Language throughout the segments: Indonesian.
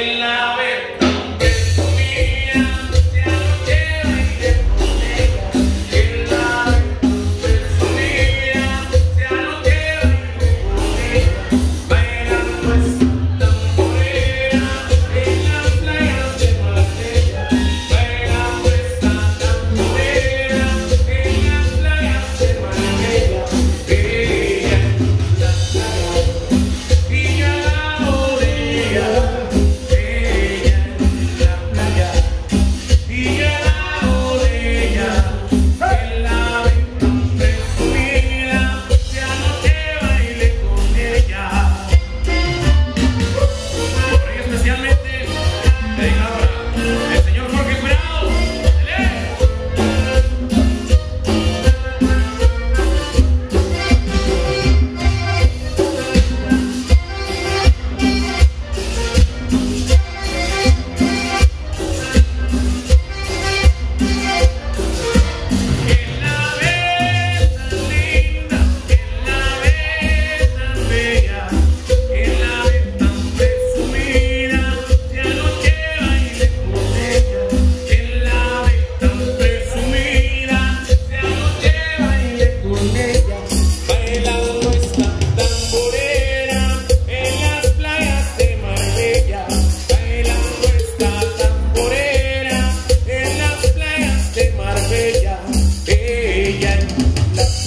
El ave.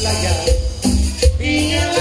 layak Pinjam